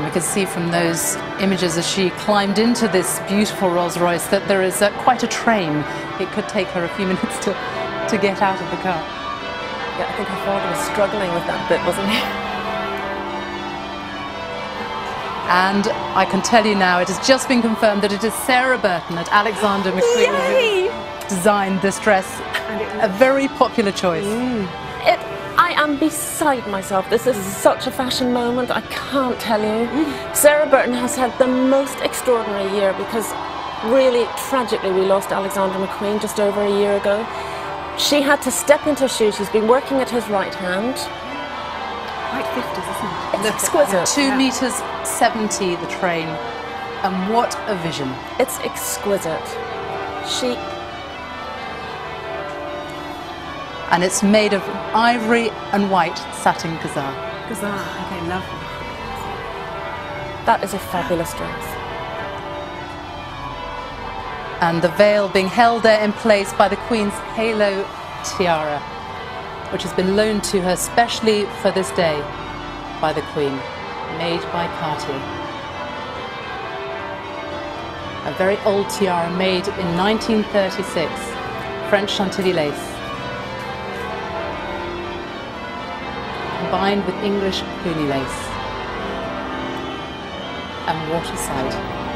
And we can see from those images as she climbed into this beautiful Rolls Royce that there is uh, quite a train. It could take her a few minutes to, to get out of the car. Yeah, I think her father was struggling with that bit, wasn't he? And I can tell you now, it has just been confirmed that it is Sarah Burton at Alexander McQueen who designed this dress. A very popular choice. It, I am beside myself. This is such a fashion moment, I can't tell you. Sarah Burton has had the most extraordinary year because really, tragically, we lost Alexander McQueen just over a year ago. She had to step into his shoes. She's been working at his right hand. Quite 50s, isn't it? It's exquisite. Two metres 70 the train. And what a vision. It's exquisite. She And it's made of ivory and white satin gazar. Bizarre. Okay, lovely. that is a fabulous dress. and the veil being held there in place by the Queen's halo tiara, which has been loaned to her specially for this day by the Queen, made by Cartier. A very old tiara made in 1936, French Chantilly lace, combined with English Cluny lace. And sight!